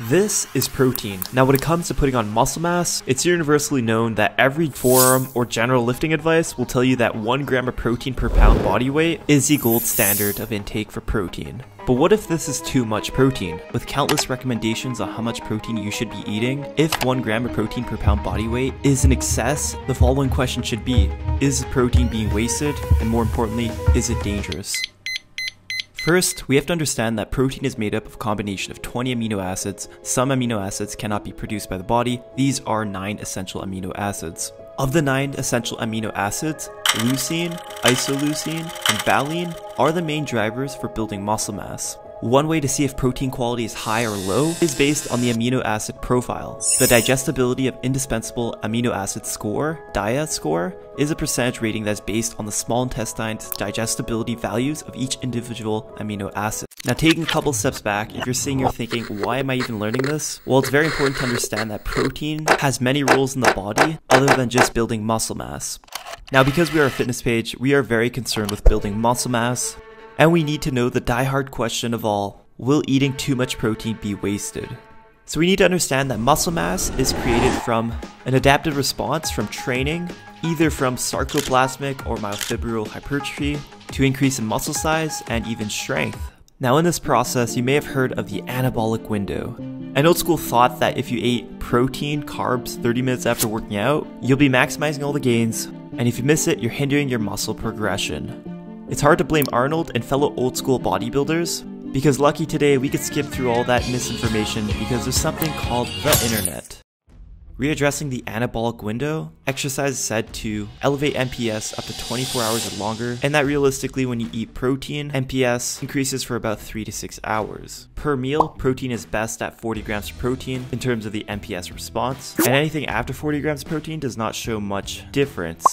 This is protein. Now when it comes to putting on muscle mass, it's universally known that every forum or general lifting advice will tell you that 1 gram of protein per pound body weight is the gold standard of intake for protein. But what if this is too much protein? With countless recommendations on how much protein you should be eating, if 1 gram of protein per pound body weight is in excess, the following question should be, is the protein being wasted? And more importantly, is it dangerous? First, we have to understand that protein is made up of a combination of 20 amino acids. Some amino acids cannot be produced by the body. These are 9 essential amino acids. Of the 9 essential amino acids, leucine, isoleucine, and valine are the main drivers for building muscle mass. One way to see if protein quality is high or low is based on the amino acid profile. The digestibility of indispensable amino acid score, DIA score, is a percentage rating that is based on the small intestine's digestibility values of each individual amino acid. Now taking a couple steps back, if you're sitting here thinking, why am I even learning this? Well, it's very important to understand that protein has many roles in the body other than just building muscle mass. Now because we are a fitness page, we are very concerned with building muscle mass, and we need to know the die-hard question of all, will eating too much protein be wasted? So we need to understand that muscle mass is created from an adaptive response from training, either from sarcoplasmic or myofibril hypertrophy, to increase in muscle size and even strength. Now in this process, you may have heard of the anabolic window. An old school thought that if you ate protein, carbs 30 minutes after working out, you'll be maximizing all the gains, and if you miss it, you're hindering your muscle progression. It's hard to blame Arnold and fellow old school bodybuilders, because lucky today we could skip through all that misinformation because there's something called the internet. Readdressing the anabolic window, exercise is said to elevate MPS up to 24 hours or longer, and that realistically when you eat protein, MPS increases for about 3 to 6 hours. Per meal, protein is best at 40 grams of protein in terms of the MPS response, and anything after 40 grams of protein does not show much difference.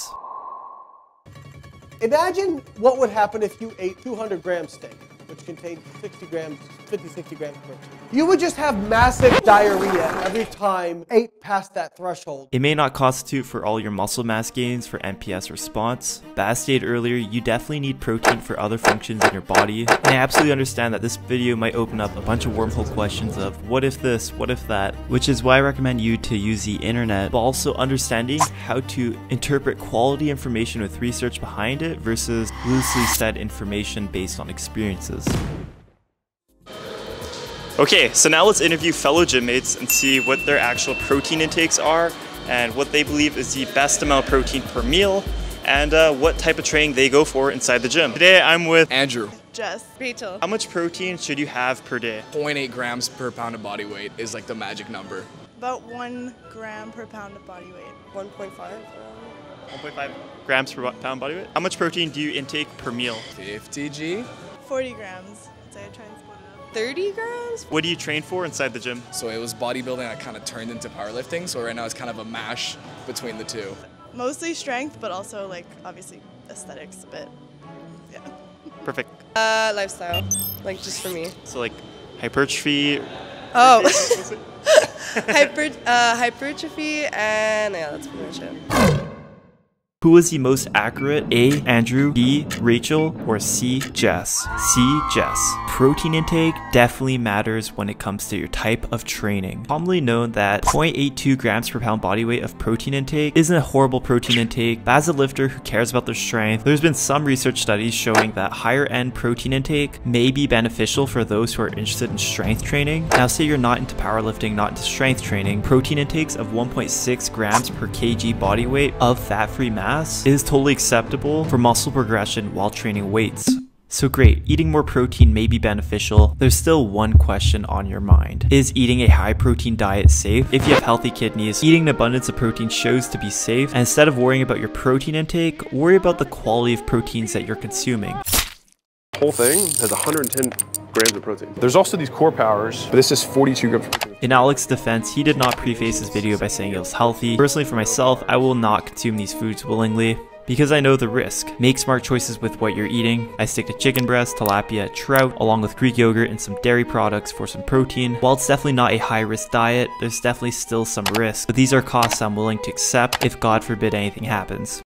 Imagine what would happen if you ate 200 gram steak, which contained 60 grams, 50, 60 grams of protein. You would just have massive diarrhea every time ate past that threshold. It may not constitute for all your muscle mass gains for MPS response, but as stated earlier, you definitely need protein for other functions in your body. And I absolutely understand that this video might open up a bunch of wormhole questions of what if this, what if that, which is why I recommend you to use the internet, but also understanding how to interpret quality information with research behind it versus loosely said information based on experiences. Okay, so now let's interview fellow gym mates and see what their actual protein intakes are and what they believe is the best amount of protein per meal and uh, what type of training they go for inside the gym. Today I'm with Andrew. Jess. Rachel. How much protein should you have per day? 0.8 grams per pound of body weight is like the magic number. About one gram per pound of body weight. 1.5. 1.5 grams per pound body weight. How much protein do you intake per meal? 50 G. 40 grams. So I try and split it up. 30 grams? What do you train for inside the gym? So it was bodybuilding that kind of turned into powerlifting. So right now it's kind of a mash between the two. Mostly strength, but also like obviously aesthetics a bit. Yeah. Perfect. Uh, lifestyle. Like just for me. So like hypertrophy. Oh. Hyper, uh, hypertrophy and yeah, that's pretty much it. Who is the most accurate? A. Andrew, B. Rachel, or C. Jess? C. Jess. Protein intake definitely matters when it comes to your type of training. Commonly known that 0.82 grams per pound body weight of protein intake isn't a horrible protein intake, but as a lifter who cares about their strength, there's been some research studies showing that higher end protein intake may be beneficial for those who are interested in strength training. Now say you're not into powerlifting, not into strength training, protein intakes of 1.6 grams per kg body weight of fat-free mass is totally acceptable for muscle progression while training weights. So great, eating more protein may be beneficial. There's still one question on your mind. Is eating a high protein diet safe? If you have healthy kidneys, eating an abundance of protein shows to be safe. And instead of worrying about your protein intake, worry about the quality of proteins that you're consuming. whole thing has 110 grams of protein. There's also these core powers, but this is 42 grams of protein. In Alex's defense, he did not preface his video by saying it was healthy. Personally for myself, I will not consume these foods willingly because I know the risk. Make smart choices with what you're eating. I stick to chicken breast, tilapia, trout, along with Greek yogurt and some dairy products for some protein. While it's definitely not a high risk diet, there's definitely still some risk, but these are costs I'm willing to accept if God forbid anything happens.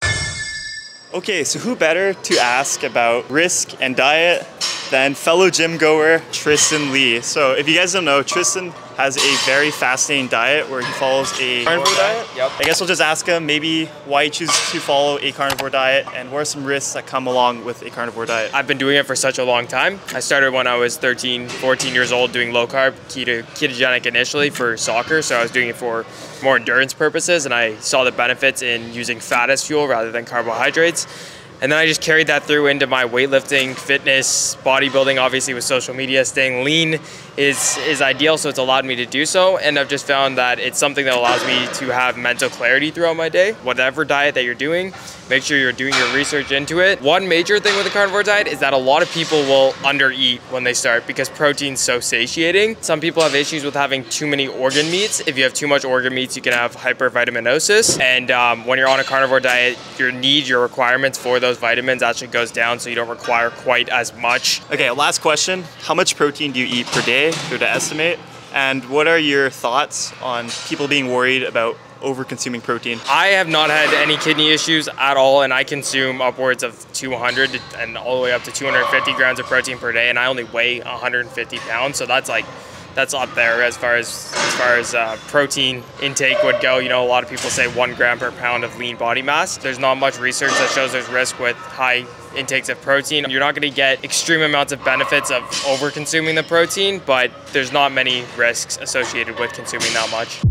Okay, so who better to ask about risk and diet than fellow gym goer Tristyn Lee. So if you guys don't know, Tristyn has a very fascinating diet where he follows a carnivore diet. Yep. I guess we'll just ask him maybe why he chooses to follow a carnivore diet and what are some risks that come along with a carnivore diet. I've been doing it for such a long time. I started when I was 13, 14 years old doing low carb, keto, ketogenic initially for soccer. So I was doing it for more endurance purposes and I saw the benefits in using fat as fuel rather than carbohydrates. And then I just carried that through into my weightlifting, fitness, bodybuilding, obviously with social media. Staying lean is, is ideal, so it's allowed me to do so. And I've just found that it's something that allows me to have mental clarity throughout my day. Whatever diet that you're doing, make sure you're doing your research into it. One major thing with the carnivore diet is that a lot of people will undereat when they start because protein's so satiating. Some people have issues with having too many organ meats. If you have too much organ meats, you can have hypervitaminosis. And um, when you're on a carnivore diet, your need, your requirements for those vitamins actually goes down so you don't require quite as much. Okay, last question. How much protein do you eat per day, if you to estimate? And what are your thoughts on people being worried about over consuming protein? I have not had any kidney issues at all, and I consume upwards of 200 and all the way up to 250 grams of protein per day, and I only weigh 150 pounds, so that's like that's up there as far as as far as uh, protein intake would go. You know, a lot of people say one gram per pound of lean body mass. There's not much research that shows there's risk with high intakes of protein. You're not going to get extreme amounts of benefits of over consuming the protein, but there's not many risks associated with consuming that much.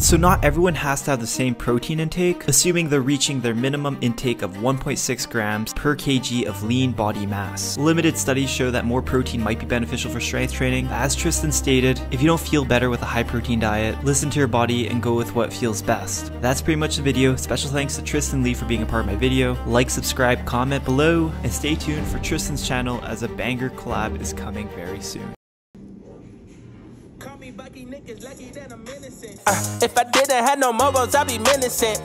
So not everyone has to have the same protein intake, assuming they're reaching their minimum intake of 1.6 grams per kg of lean body mass. Limited studies show that more protein might be beneficial for strength training. As Tristyn stated, if you don't feel better with a high protein diet, listen to your body and go with what feels best. That's pretty much the video. Special thanks to Tristyn Lee for being a part of my video. Like, subscribe, comment below, and stay tuned for Tristyn's channel as a banger collab is coming very soon. Uh, if I didn't have no morals, I'd be menacing.